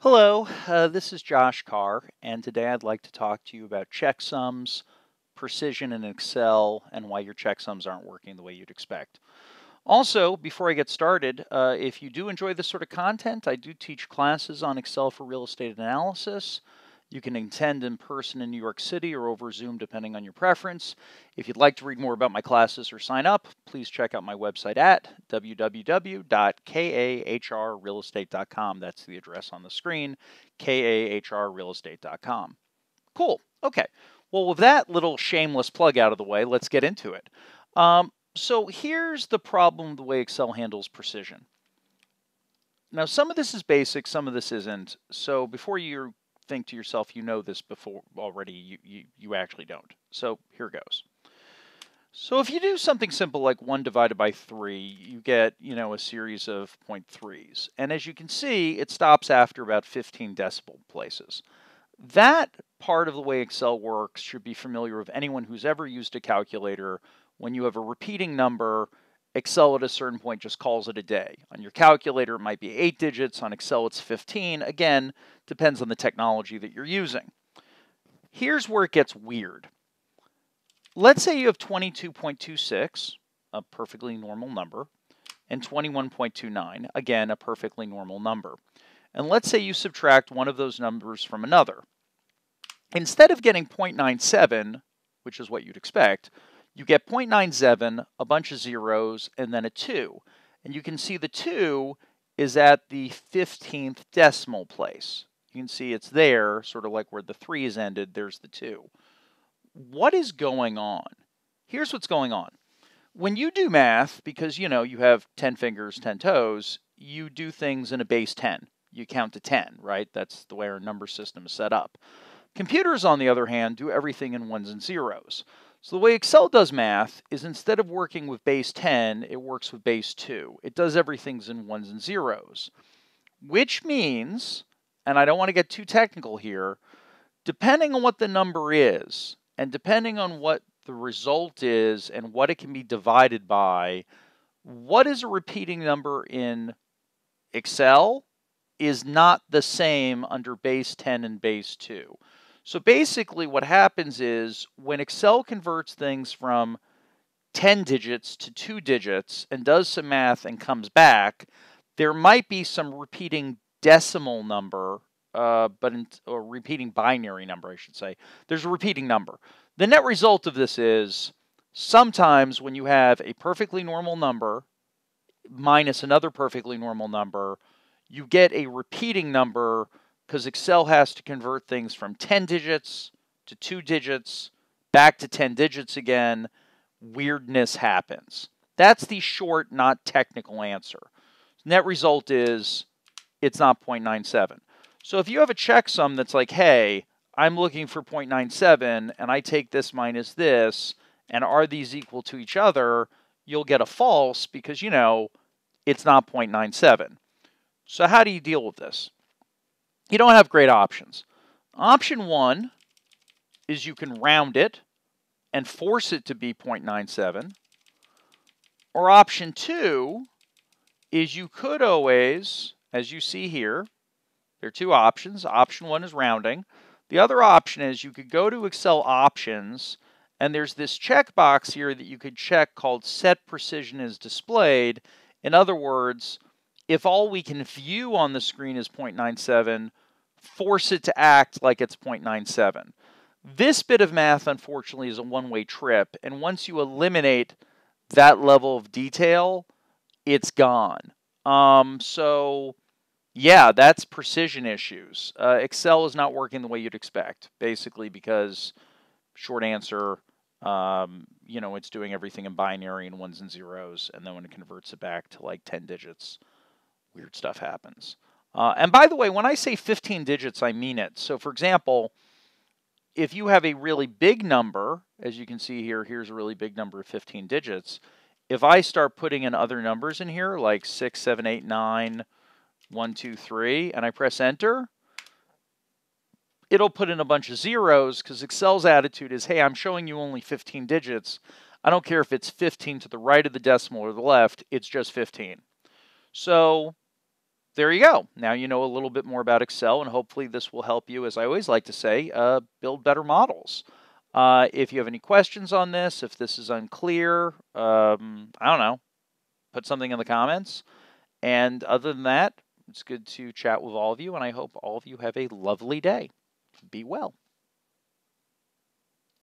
Hello, uh, this is Josh Kahr, and today I'd like to talk to you about checksums, precision in Excel, and why your checksums aren't working the way you'd expect. Also, before I get started, uh, if you do enjoy this sort of content, I do teach classes on Excel for real estate analysis. You can attend in person in New York City or over Zoom, depending on your preference. If you'd like to read more about my classes or sign up, please check out my website at www.kahrrealestate.com. That's the address on the screen, kahrrealestate.com. Cool. Okay. Well, with that little shameless plug out of the way, let's get into it. Um, so here's the problem the way Excel handles precision. Now, some of this is basic, some of this isn't. So before you think to yourself you know this before already, you, you, you actually don't. So here goes. So if you do something simple like 1 divided by 3, you get, you know, a series of 0.3s. And as you can see, it stops after about 15 decimal places. That part of the way Excel works should be familiar with anyone who's ever used a calculator. When you have a repeating number, Excel at a certain point just calls it a day. On your calculator, it might be 8 digits. On Excel, it's 15. Again, depends on the technology that you're using. Here's where it gets weird. Let's say you have 22.26, a perfectly normal number, and 21.29, again, a perfectly normal number. And let's say you subtract one of those numbers from another. Instead of getting 0.97, which is what you'd expect, you get 0.97, a bunch of zeros, and then a 2. And you can see the 2 is at the 15th decimal place. You can see it's there, sort of like where the 3 is ended, there's the 2. What is going on? Here's what's going on. When you do math, because you know you have 10 fingers, 10 toes, you do things in a base 10. You count to 10, right? That's the way our number system is set up. Computers, on the other hand, do everything in ones and zeros. So the way Excel does math is instead of working with base 10, it works with base 2. It does everything in ones and zeros, which means, and I don't want to get too technical here, depending on what the number is, and depending on what the result is and what it can be divided by, what is a repeating number in Excel is not the same under base 10 and base 2. So basically what happens is when Excel converts things from 10 digits to two digits and does some math and comes back, there might be some repeating decimal number, uh, but in, or repeating binary number, I should say. There's a repeating number. The net result of this is sometimes when you have a perfectly normal number minus another perfectly normal number, you get a repeating number because Excel has to convert things from 10 digits to two digits, back to 10 digits again. Weirdness happens. That's the short, not technical answer. Net result is it's not 0.97. So if you have a checksum that's like, hey, I'm looking for 0.97 and I take this minus this, and are these equal to each other, you'll get a false because, you know, it's not 0.97. So how do you deal with this? You don't have great options. Option one is you can round it and force it to be 0.97. Or option two is you could always, as you see here, there are two options. Option one is rounding. The other option is you could go to Excel options and there's this checkbox here that you could check called set precision is displayed. In other words, if all we can view on the screen is 0.97, force it to act like it's 0.97. This bit of math, unfortunately, is a one-way trip, and once you eliminate that level of detail, it's gone. Um, so, yeah, that's precision issues. Uh, Excel is not working the way you'd expect, basically because, short answer, um, you know, it's doing everything in binary and ones and zeros, and then when it converts it back to like 10 digits, weird stuff happens. Uh, and by the way, when I say 15 digits, I mean it. So for example, if you have a really big number, as you can see here, here's a really big number of 15 digits. If I start putting in other numbers in here, like 6, 7, 8, 9, 1, 2, 3, and I press enter, it'll put in a bunch of zeros because Excel's attitude is, hey, I'm showing you only 15 digits. I don't care if it's 15 to the right of the decimal or the left, it's just 15. So there you go. Now you know a little bit more about Excel, and hopefully this will help you, as I always like to say, uh, build better models. Uh, if you have any questions on this, if this is unclear, um, I don't know, put something in the comments. And other than that, it's good to chat with all of you, and I hope all of you have a lovely day. Be well.